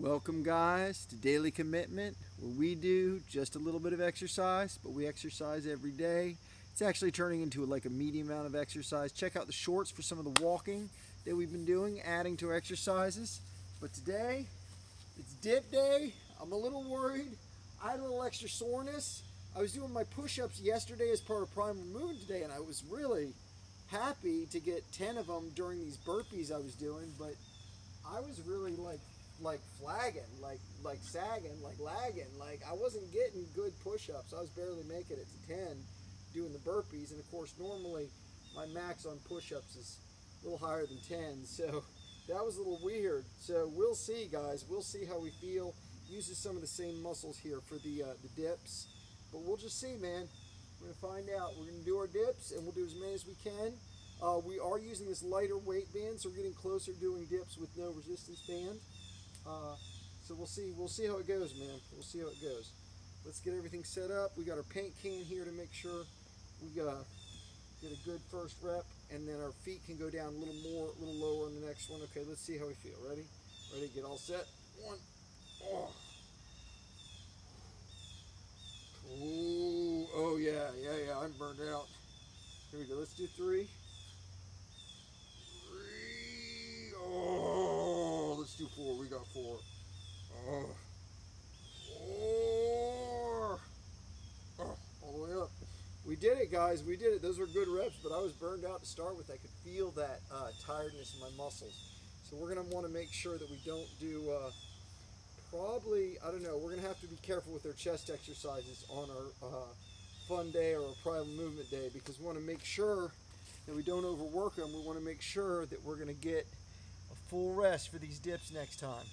Welcome guys to Daily Commitment where we do just a little bit of exercise but we exercise every day. It's actually turning into like a medium amount of exercise. Check out the shorts for some of the walking that we've been doing adding to our exercises. But today it's dip day. I'm a little worried. I had a little extra soreness. I was doing my push-ups yesterday as part of primal movement day and I was really happy to get 10 of them during these burpees I was doing but I was really like like flagging, like like sagging, like lagging. Like I wasn't getting good push-ups. I was barely making it to 10 doing the burpees. And of course, normally my max on push-ups is a little higher than 10. So that was a little weird. So we'll see, guys. We'll see how we feel. Uses some of the same muscles here for the uh, the dips, but we'll just see, man. We're gonna find out. We're gonna do our dips, and we'll do as many as we can. Uh, we are using this lighter weight band, so we're getting closer doing dips with no resistance band. Uh, so we'll see. We'll see how it goes, man. We'll see how it goes. Let's get everything set up. We got our paint can here to make sure we got get a good first rep, and then our feet can go down a little more, a little lower on the next one. Okay, let's see how we feel. Ready? Ready? Get all set. One. Oh. Ooh, oh yeah, yeah, yeah. I'm burned out. Here we go. Let's do three. Three. Oh, do four. We got four. Oh. Four. Oh, all the way up. We did it, guys. We did it. Those were good reps, but I was burned out to start with. I could feel that uh, tiredness in my muscles. So we're going to want to make sure that we don't do. Uh, probably, I don't know, we're going to have to be careful with our chest exercises on our uh, fun day or a primal movement day because we want to make sure that we don't overwork them. We want to make sure that we're going to get full rest for these dips next time.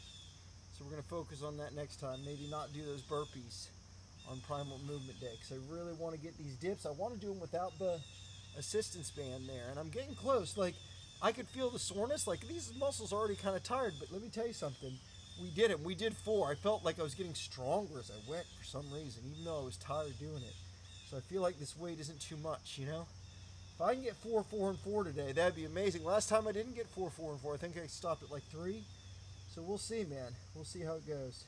So we're going to focus on that next time. Maybe not do those burpees on primal movement day because I really want to get these dips. I want to do them without the assistance band there. And I'm getting close. Like, I could feel the soreness. Like, these muscles are already kind of tired. But let me tell you something we did it. We did four. I felt like I was getting stronger as I went for some reason, even though I was tired doing it. So I feel like this weight isn't too much, you know? If I can get four, four, and four today, that'd be amazing. Last time I didn't get four, four, and four. I think I stopped at like three. So we'll see, man. We'll see how it goes.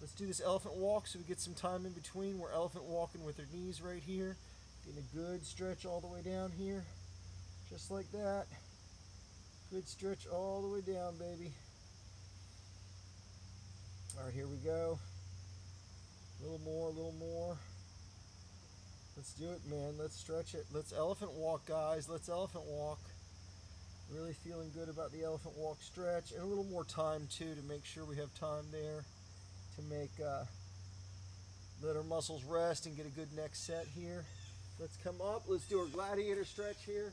Let's do this elephant walk so we get some time in between. We're elephant walking with our knees right here. Getting a good stretch all the way down here. Just like that. Good stretch all the way down, baby. All right, here we go. A little more, a little more. Let's do it, man. Let's stretch it. Let's elephant walk, guys. Let's elephant walk. Really feeling good about the elephant walk stretch. And a little more time, too, to make sure we have time there to make, uh, let our muscles rest and get a good next set here. Let's come up. Let's do our gladiator stretch here.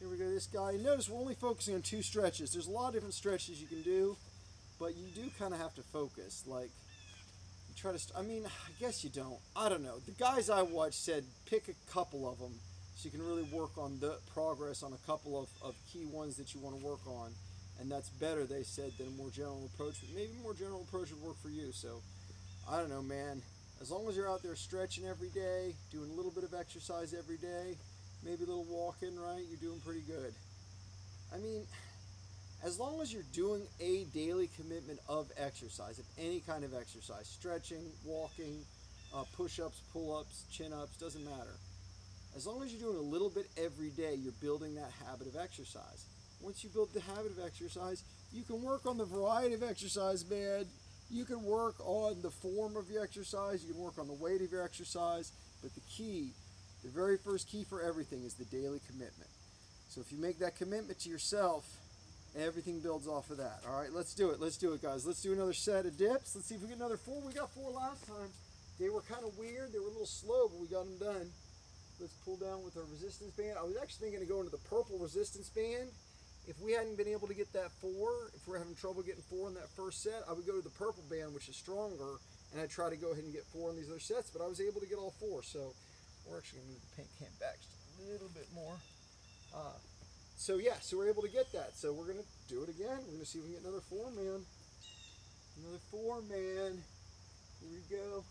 Here we go, this guy. Notice we're only focusing on two stretches. There's a lot of different stretches you can do but you do kind of have to focus. Like, try to, I mean, I guess you don't. I don't know. The guys I watched said pick a couple of them so you can really work on the progress on a couple of, of key ones that you want to work on. And that's better, they said, than a more general approach. But maybe a more general approach would work for you. So, I don't know, man. As long as you're out there stretching every day, doing a little bit of exercise every day, maybe a little walking, right? You're doing pretty good. I mean, as long as you're doing a daily commitment of exercise, of any kind of exercise, stretching, walking, uh, push ups, pull ups, chin ups, doesn't matter. As long as you're doing a little bit every day, you're building that habit of exercise. Once you build the habit of exercise, you can work on the variety of exercise, man. You can work on the form of your exercise, you can work on the weight of your exercise, but the key, the very first key for everything is the daily commitment. So if you make that commitment to yourself, Everything builds off of that. All right, let's do it. Let's do it, guys. Let's do another set of dips. Let's see if we get another four. We got four last time. They were kind of weird. They were a little slow, but we got them done. Let's pull down with our resistance band. I was actually thinking of going to the purple resistance band. If we hadn't been able to get that four, if we're having trouble getting four in that first set, I would go to the purple band, which is stronger, and I'd try to go ahead and get four in these other sets, but I was able to get all four. So we're actually going to move the paint can back just a little bit more. Uh, so yeah, so we're able to get that. So we're gonna do it again. We're gonna see if we can get another four man. Another four man. Here we go.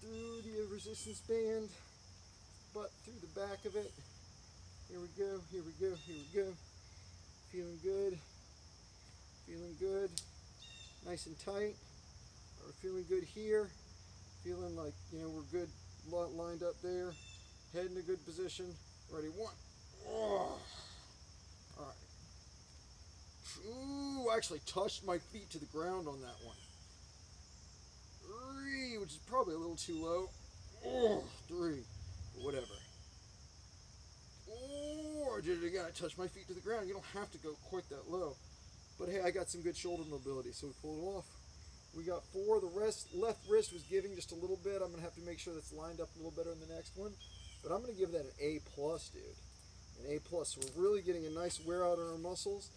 Through the resistance band, but through the back of it. Here we go, here we go, here we go. Feeling good. Feeling good. nice and tight. We're feeling good here. Feeling like, you know, we're good lined up there. Head in a good position. Ready, one. Oh. All right. Ooh, I actually touched my feet to the ground on that one. Three, which is probably a little too low. Oh, three, whatever. Oh, I did it again. I touched my feet to the ground. You don't have to go quite that low. But hey, I got some good shoulder mobility, so we pulled it off. We got four. The rest left wrist was giving just a little bit. I'm gonna have to make sure that's lined up a little better in the next one. But I'm gonna give that an A plus, dude. An A plus. So we're really getting a nice wear out on our muscles.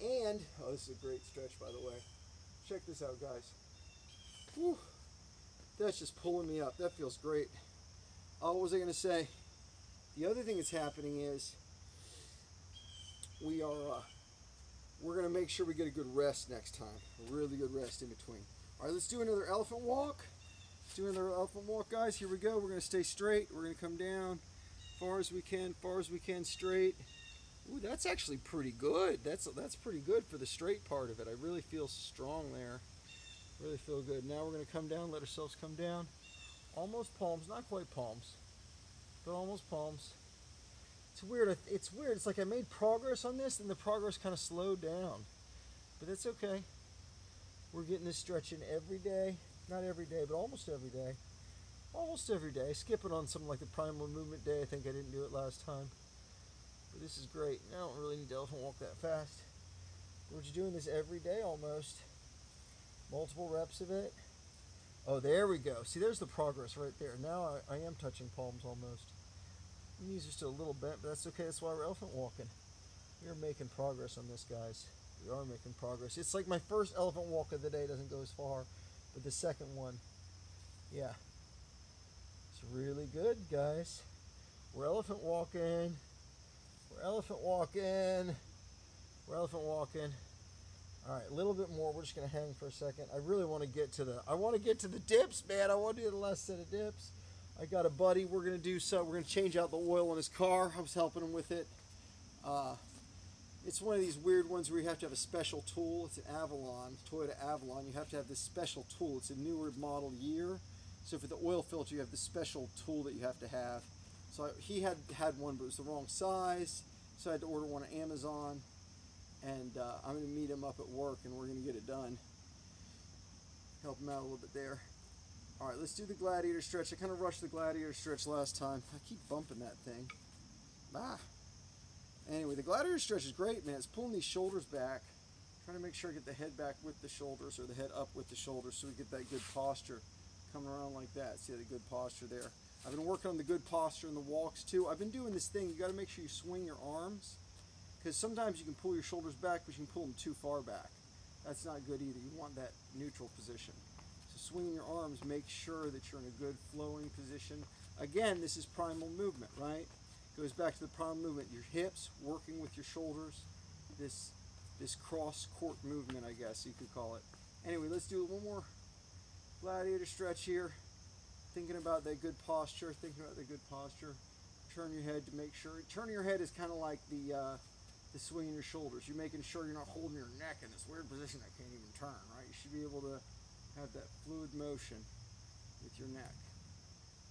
And oh, this is a great stretch, by the way. Check this out, guys. Whew. That's just pulling me up. That feels great. Oh, what was I gonna say? The other thing that's happening is we are uh, we're gonna make sure we get a good rest next time. A really good rest in between. All right, let's do another elephant walk. Let's do another elephant walk, guys. Here we go. We're gonna stay straight. We're gonna come down far as we can, far as we can, straight. Ooh, that's actually pretty good. That's that's pretty good for the straight part of it. I really feel strong there. Really feel good. Now we're gonna come down. Let ourselves come down. Almost palms, not quite palms but almost palms. It's weird. It's weird. It's like I made progress on this, and the progress kind of slowed down. But that's okay. We're getting this stretching every day. Not every day, but almost every day. Almost every day. Skipping on something like the primal movement day. I think I didn't do it last time. But this is great. I don't really need to elephant walk that fast. We're just doing this every day almost. Multiple reps of it. Oh, there we go. See, there's the progress right there. Now I, I am touching palms almost. Knees are still a little bent, but that's okay. That's why we're elephant walking. We are making progress on this, guys. We are making progress. It's like my first elephant walk of the day doesn't go as far, but the second one, yeah. It's really good, guys. We're elephant walking. We're elephant walking. We're elephant walking. All right, a little bit more. We're just gonna hang for a second. I really want to get to the. I want to get to the dips, man. I want to do the last set of dips. I got a buddy. We're gonna do so. We're gonna change out the oil in his car. I was helping him with it. Uh, it's one of these weird ones where you have to have a special tool. It's an Avalon, Toyota Avalon. You have to have this special tool. It's a newer model year. So for the oil filter, you have this special tool that you have to have. So he had had one, but it was the wrong size. So I had to order one on Amazon and uh, I'm going to meet him up at work and we're going to get it done. Help him out a little bit there. All right, let's do the gladiator stretch. I kind of rushed the gladiator stretch last time. I keep bumping that thing. Ah. Anyway, the gladiator stretch is great, man. It's pulling these shoulders back. Trying to make sure I get the head back with the shoulders or the head up with the shoulders so we get that good posture coming around like that. See the good posture there. I've been working on the good posture and the walks too. I've been doing this thing. You got to make sure you swing your arms because sometimes you can pull your shoulders back, but you can pull them too far back. That's not good either. You want that neutral position. So swinging your arms, make sure that you're in a good flowing position. Again, this is primal movement, right? Goes back to the primal movement. Your hips working with your shoulders. This this cross court movement, I guess you could call it. Anyway, let's do one more gladiator stretch here. Thinking about that good posture, thinking about the good posture. Turn your head to make sure. Turning your head is kind of like the uh, the swinging your shoulders. You're making sure you're not holding your neck in this weird position that can't even turn, right? You should be able to have that fluid motion with your neck.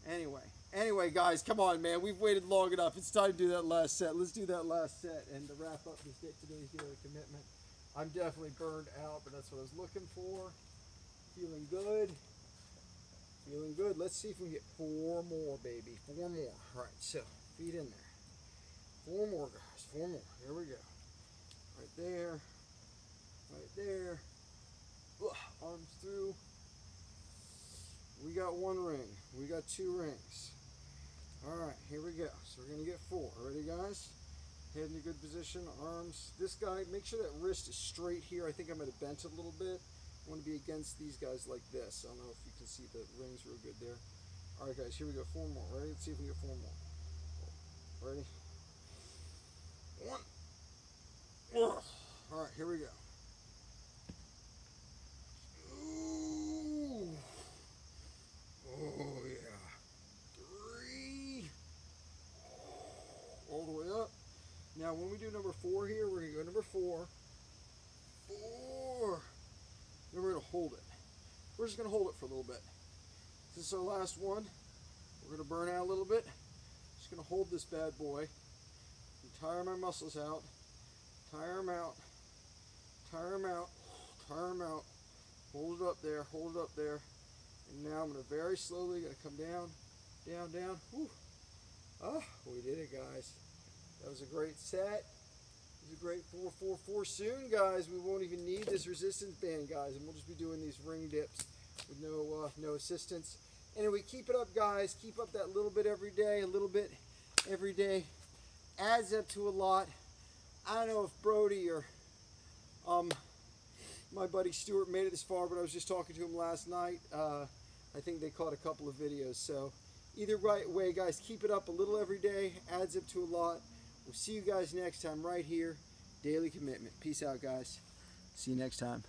Anyway, anyway, guys, come on, man. We've waited long enough. It's time to do that last set. Let's do that last set and to wrap up this day, today's daily commitment. I'm definitely burned out, but that's what I was looking for. Feeling good. Feeling good. Let's see if we can get four more, baby. Four more. All right, so feet in there. Four more, guys. Four more. Here we go. Right there. Right there. Ugh, arms through. We got one ring. We got two rings. All right, here we go. So we're going to get four. Ready, guys? Head in a good position. Arms. This guy, make sure that wrist is straight here. I think I might have bent it a little bit. Want to be against these guys like this. I don't know if you can see the rings real good there. All right, guys, here we go. Four more. Ready? Let's see if we get four more. Ready? One. All right, here we go. Ooh. Oh, yeah. Three. All the way up. Now, when we do number four here, we're going to go number four. Four. hold it. Just gonna hold it for a little bit. This is our last one. We're gonna burn out a little bit. Just gonna hold this bad boy tire my muscles out. Tire them out. Tire them out. Tire them out. Hold it up there. Hold it up there. And now I'm gonna very slowly gonna come down, down, down. Whew. Ah, we did it, guys. That was a great set. It was a great 444. Soon, guys, we won't even need this resistance band, guys, and we'll just be doing these ring dips with no uh, no assistance. Anyway, keep it up, guys. Keep up that little bit every day, a little bit every day. Adds up to a lot. I don't know if Brody or um, my buddy Stuart made it this far, but I was just talking to him last night. Uh, I think they caught a couple of videos. So either right way, guys, keep it up a little every day. Adds up to a lot. We'll see you guys next time right here. Daily commitment. Peace out, guys. See you next time.